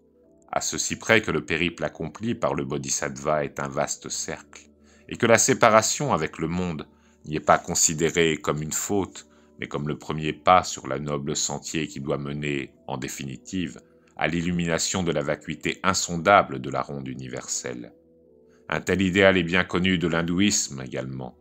à ceci près que le périple accompli par le bodhisattva est un vaste cercle, et que la séparation avec le monde n'y est pas considérée comme une faute, mais comme le premier pas sur la noble sentier qui doit mener, en définitive, à l'illumination de la vacuité insondable de la ronde universelle. Un tel idéal est bien connu de l'hindouisme également,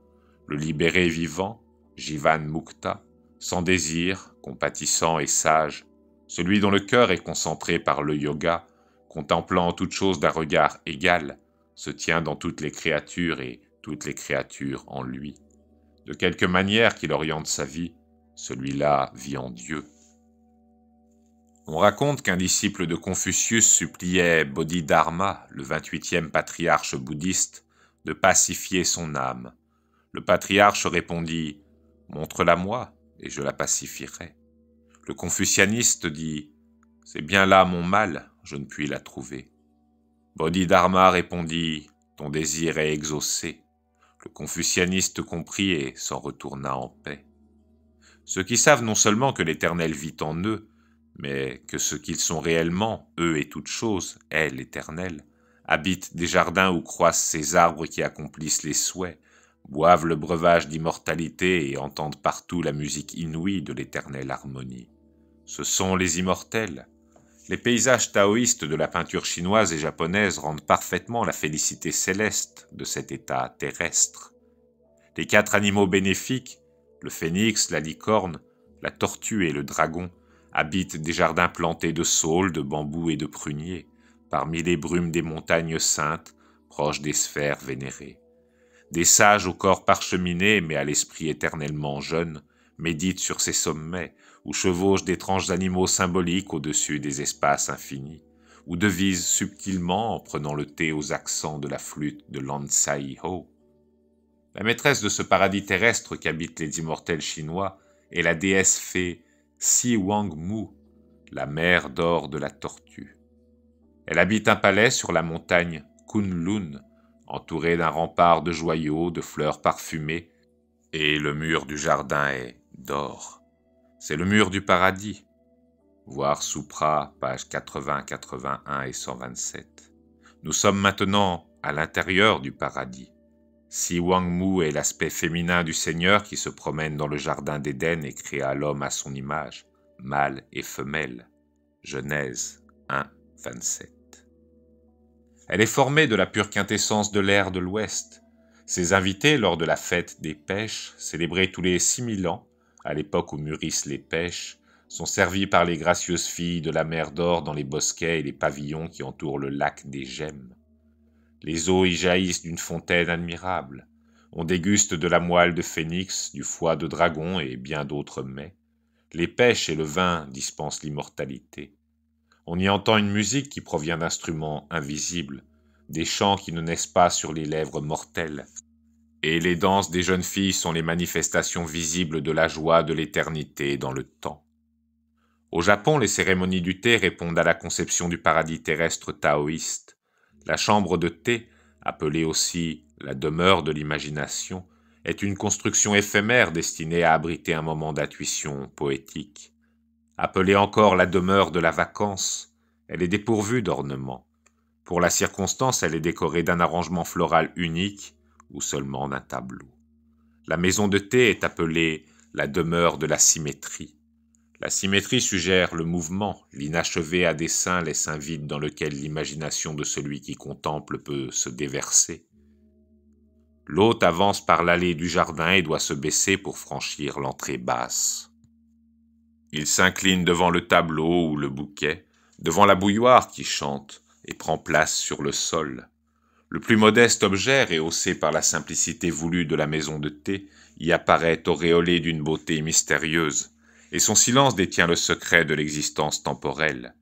le libéré vivant, Jivan Mukta, sans désir, compatissant et sage, celui dont le cœur est concentré par le yoga, contemplant toute chose d'un regard égal, se tient dans toutes les créatures et toutes les créatures en lui. De quelque manière qu'il oriente sa vie, celui-là vit en Dieu. On raconte qu'un disciple de Confucius suppliait Bodhidharma, le 28e patriarche bouddhiste, de pacifier son âme. Le patriarche répondit Montre-la moi, et je la pacifierai. Le confucianiste dit C'est bien là mon mal, je ne puis la trouver. Bodhidharma répondit Ton désir est exaucé. Le confucianiste comprit et s'en retourna en paix ceux qui savent non seulement que l'Éternel vit en eux, mais que ce qu'ils sont réellement, eux et toutes choses, est l'Éternel, habitent des jardins où croissent ces arbres qui accomplissent les souhaits, boivent le breuvage d'immortalité et entendent partout la musique inouïe de l'éternelle harmonie. Ce sont les immortels. Les paysages taoïstes de la peinture chinoise et japonaise rendent parfaitement la félicité céleste de cet état terrestre. Les quatre animaux bénéfiques, le phénix, la licorne, la tortue et le dragon habitent des jardins plantés de saules, de bambous et de pruniers, parmi les brumes des montagnes saintes, proches des sphères vénérées. Des sages au corps parcheminé, mais à l'esprit éternellement jeune, méditent sur ces sommets, où chevauchent d'étranges animaux symboliques au-dessus des espaces infinis, ou devisent subtilement en prenant le thé aux accents de la flûte de Lansai Ho. La maîtresse de ce paradis terrestre qu'habitent les immortels chinois est la déesse fée Si Wang Mu, la mère d'or de la tortue. Elle habite un palais sur la montagne Kunlun, entourée d'un rempart de joyaux, de fleurs parfumées, et le mur du jardin est d'or. C'est le mur du paradis. Voir Soupra, page 80, 81 et 127. Nous sommes maintenant à l'intérieur du paradis. Si Wang Mu est l'aspect féminin du Seigneur qui se promène dans le jardin d'Éden et créa l'homme à son image, mâle et femelle. Genèse 1, 27. Elle est formée de la pure quintessence de l'air de l'Ouest. Ses invités, lors de la fête des pêches, célébrée tous les 6000 ans, à l'époque où mûrissent les pêches, sont servis par les gracieuses filles de la mer d'Or dans les bosquets et les pavillons qui entourent le lac des Gemmes. Les eaux y jaillissent d'une fontaine admirable. On déguste de la moelle de phénix, du foie de dragon et bien d'autres mets. Les pêches et le vin dispensent l'immortalité. On y entend une musique qui provient d'instruments invisibles, des chants qui ne naissent pas sur les lèvres mortelles. Et les danses des jeunes filles sont les manifestations visibles de la joie de l'éternité dans le temps. Au Japon, les cérémonies du thé répondent à la conception du paradis terrestre taoïste. La chambre de thé, appelée aussi la demeure de l'imagination, est une construction éphémère destinée à abriter un moment d'intuition poétique. Appelée encore la demeure de la vacance, elle est dépourvue d'ornements. Pour la circonstance, elle est décorée d'un arrangement floral unique ou seulement d'un tableau. La maison de thé est appelée la demeure de la symétrie. La symétrie suggère le mouvement, l'inachevé à dessein laisse un vide dans lequel l'imagination de celui qui contemple peut se déverser. L'hôte avance par l'allée du jardin et doit se baisser pour franchir l'entrée basse. Il s'incline devant le tableau ou le bouquet, devant la bouilloire qui chante et prend place sur le sol. Le plus modeste objet, rehaussé par la simplicité voulue de la maison de thé, y apparaît auréolé d'une beauté mystérieuse, et son silence détient le secret de l'existence temporelle.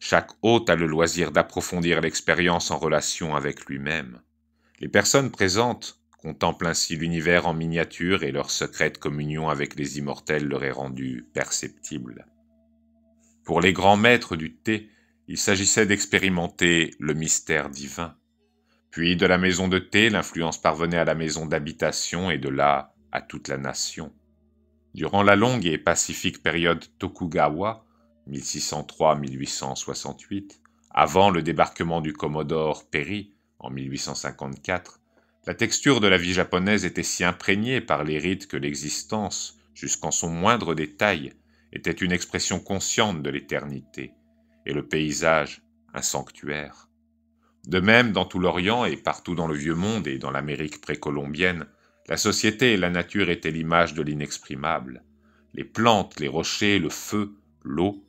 Chaque hôte a le loisir d'approfondir l'expérience en relation avec lui-même. Les personnes présentes contemplent ainsi l'univers en miniature et leur secrète communion avec les immortels leur est rendue perceptible. Pour les grands maîtres du thé, il s'agissait d'expérimenter le mystère divin. Puis de la maison de thé, l'influence parvenait à la maison d'habitation et de là à toute la nation. Durant la longue et pacifique période Tokugawa, 1603-1868, avant le débarquement du Commodore Perry en 1854, la texture de la vie japonaise était si imprégnée par les rites que l'existence, jusqu'en son moindre détail, était une expression consciente de l'éternité, et le paysage un sanctuaire. De même, dans tout l'Orient et partout dans le Vieux Monde et dans l'Amérique précolombienne, la société et la nature étaient l'image de l'inexprimable. Les plantes, les rochers, le feu, l'eau,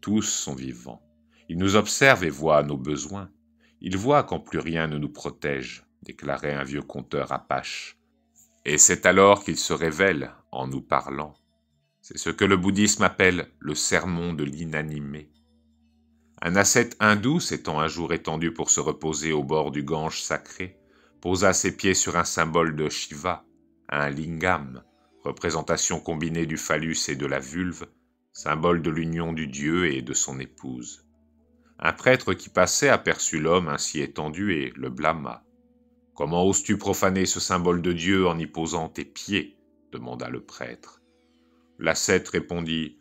tous sont vivants. Ils nous observent et voient nos besoins. Ils voient quand plus rien ne nous protège déclarait un vieux conteur apache. Et c'est alors qu'il se révèle en nous parlant. C'est ce que le bouddhisme appelle le sermon de l'inanimé. Un ascète hindou s'étant un jour étendu pour se reposer au bord du Gange sacré, posa ses pieds sur un symbole de Shiva, un lingam, représentation combinée du phallus et de la vulve, symbole de l'union du Dieu et de son épouse. Un prêtre qui passait aperçut l'homme ainsi étendu et le blâma. Comment oses-tu profaner ce symbole de Dieu en y posant tes pieds? demanda le prêtre. L'ascète répondit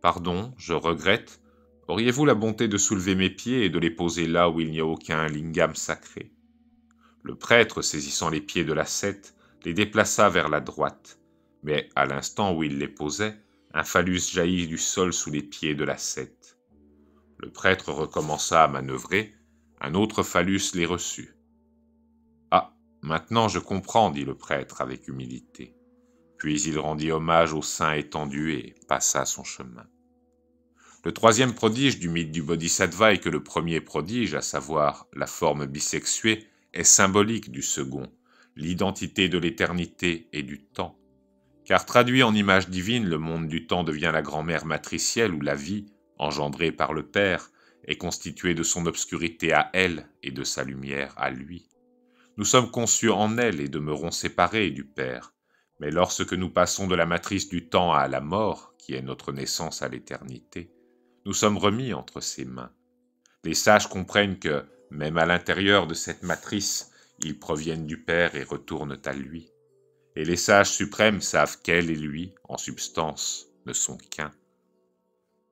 Pardon, je regrette. Auriez-vous la bonté de soulever mes pieds et de les poser là où il n'y a aucun lingam sacré? Le prêtre, saisissant les pieds de l'ascète, les déplaça vers la droite, mais à l'instant où il les posait, un phallus jaillit du sol sous les pieds de l'ascète. Le prêtre recommença à manœuvrer, un autre phallus les reçut. Maintenant je comprends, dit le prêtre avec humilité. Puis il rendit hommage au sein étendu et passa son chemin. Le troisième prodige du mythe du Bodhisattva est que le premier prodige, à savoir la forme bisexuée, est symbolique du second, l'identité de l'éternité et du temps. Car traduit en image divine, le monde du temps devient la grand-mère matricielle où la vie, engendrée par le Père, est constituée de son obscurité à elle et de sa lumière à lui. Nous sommes conçus en elle et demeurons séparés du Père. Mais lorsque nous passons de la matrice du temps à la mort, qui est notre naissance à l'éternité, nous sommes remis entre ses mains. Les sages comprennent que, même à l'intérieur de cette matrice, ils proviennent du Père et retournent à lui. Et les sages suprêmes savent qu'elle et lui, en substance, ne sont qu'un.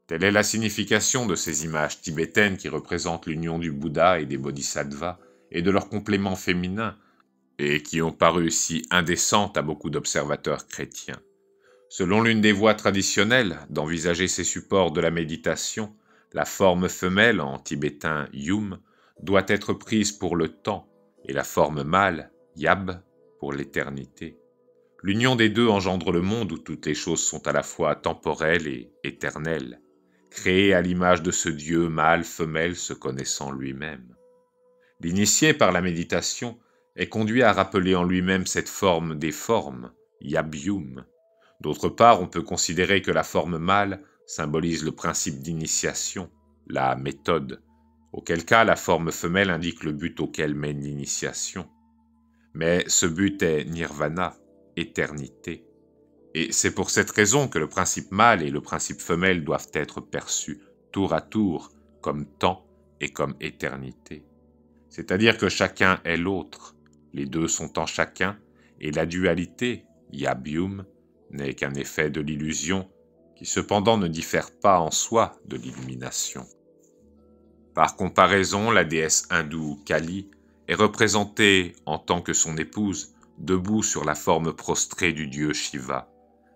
Telle est la signification de ces images tibétaines qui représentent l'union du Bouddha et des bodhisattvas, et de leurs compléments féminins, et qui ont paru si indécentes à beaucoup d'observateurs chrétiens. Selon l'une des voies traditionnelles d'envisager ces supports de la méditation, la forme femelle en tibétain yum doit être prise pour le temps et la forme mâle yab pour l'éternité. L'union des deux engendre le monde où toutes les choses sont à la fois temporelles et éternelles, créées à l'image de ce Dieu mâle-femelle se connaissant lui-même. L'initié par la méditation est conduit à rappeler en lui-même cette forme des formes, yabium. D'autre part, on peut considérer que la forme mâle symbolise le principe d'initiation, la méthode, auquel cas la forme femelle indique le but auquel mène l'initiation. Mais ce but est nirvana, éternité. Et c'est pour cette raison que le principe mâle et le principe femelle doivent être perçus tour à tour comme temps et comme éternité. C'est-à-dire que chacun est l'autre, les deux sont en chacun, et la dualité, yabium, n'est qu'un effet de l'illusion qui cependant ne diffère pas en soi de l'illumination. Par comparaison, la déesse hindoue Kali est représentée en tant que son épouse, debout sur la forme prostrée du dieu Shiva.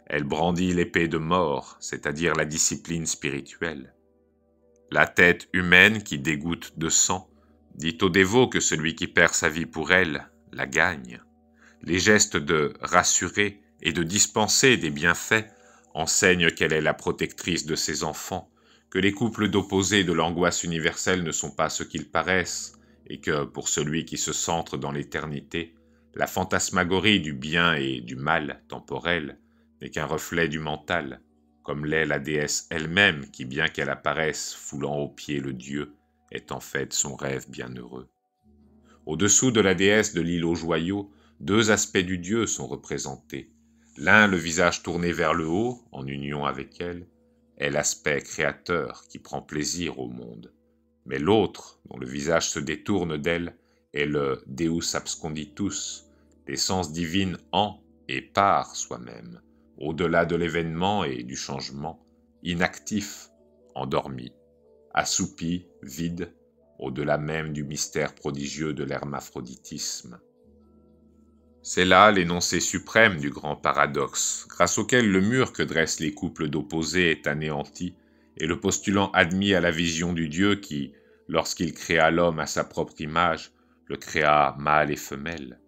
Elle brandit l'épée de mort, c'est-à-dire la discipline spirituelle. La tête humaine qui dégoûte de sang dit au dévot que celui qui perd sa vie pour elle la gagne. Les gestes de rassurer et de dispenser des bienfaits enseignent qu'elle est la protectrice de ses enfants, que les couples d'opposés de l'angoisse universelle ne sont pas ce qu'ils paraissent, et que, pour celui qui se centre dans l'éternité, la fantasmagorie du bien et du mal temporel n'est qu'un reflet du mental, comme l'est la déesse elle-même qui, bien qu'elle apparaisse foulant aux pieds le Dieu, est en fait son rêve bienheureux. Au-dessous de la déesse de l'île aux joyaux, deux aspects du Dieu sont représentés. L'un, le visage tourné vers le haut, en union avec elle, est l'aspect créateur qui prend plaisir au monde mais l'autre, dont le visage se détourne d'elle, est le Deus absconditus, l'essence divine en et par soi-même, au-delà de l'événement et du changement, inactif, endormi, assoupi, vide, au-delà même du mystère prodigieux de l'hermaphroditisme. C'est là l'énoncé suprême du grand paradoxe, grâce auquel le mur que dressent les couples d'opposés est anéanti et le postulant admis à la vision du Dieu qui, lorsqu'il créa l'homme à sa propre image, le créa mâle et femelle.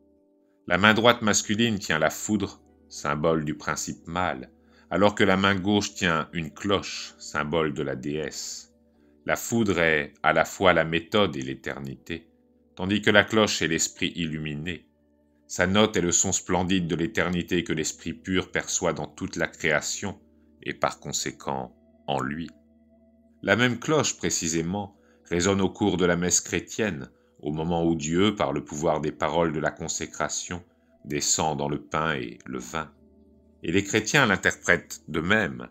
La main droite masculine tient la foudre, symbole du principe mâle, alors que la main gauche tient une cloche, symbole de la déesse. La foudre est à la fois la méthode et l'éternité, tandis que la cloche est l'esprit illuminé. Sa note est le son splendide de l'éternité que l'esprit pur perçoit dans toute la création, et par conséquent en lui. La même cloche, précisément, résonne au cours de la messe chrétienne, au moment où Dieu, par le pouvoir des paroles de la consécration, descend dans le pain et le vin. Et les chrétiens l'interprètent de même,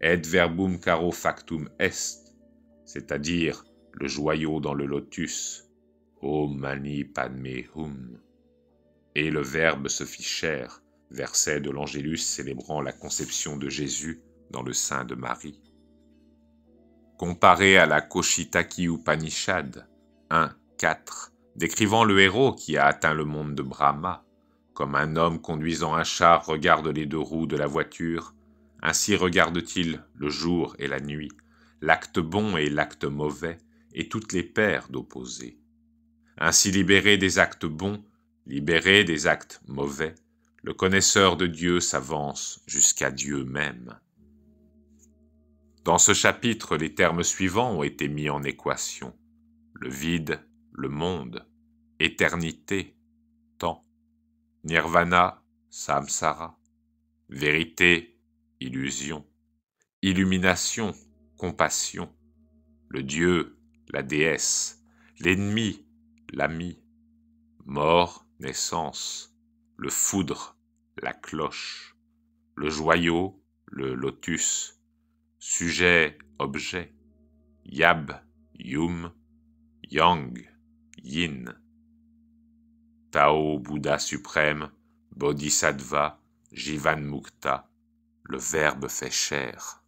et verbum caro factum est, c'est-à-dire le joyau dans le lotus, o mani padme hum. Et le Verbe se fit chair, verset de l'Angélus célébrant la conception de Jésus dans le sein de Marie comparé à la Koshitaki Upanishad 1.4, décrivant le héros qui a atteint le monde de Brahma, comme un homme conduisant un char regarde les deux roues de la voiture, ainsi regarde-t-il le jour et la nuit, l'acte bon et l'acte mauvais, et toutes les paires d'opposés. Ainsi libéré des actes bons, libéré des actes mauvais, le connaisseur de Dieu s'avance jusqu'à Dieu même. Dans ce chapitre, les termes suivants ont été mis en équation. Le vide, le monde, éternité, temps, nirvana, samsara, vérité, illusion, illumination, compassion, le Dieu, la déesse, l'ennemi, l'ami, mort, naissance, le foudre, la cloche, le joyau, le lotus, Sujet, objet. Yab, Yum. Yang, Yin. Tao, Bouddha suprême. Bodhisattva, Jivan Mukta. Le Verbe fait chair.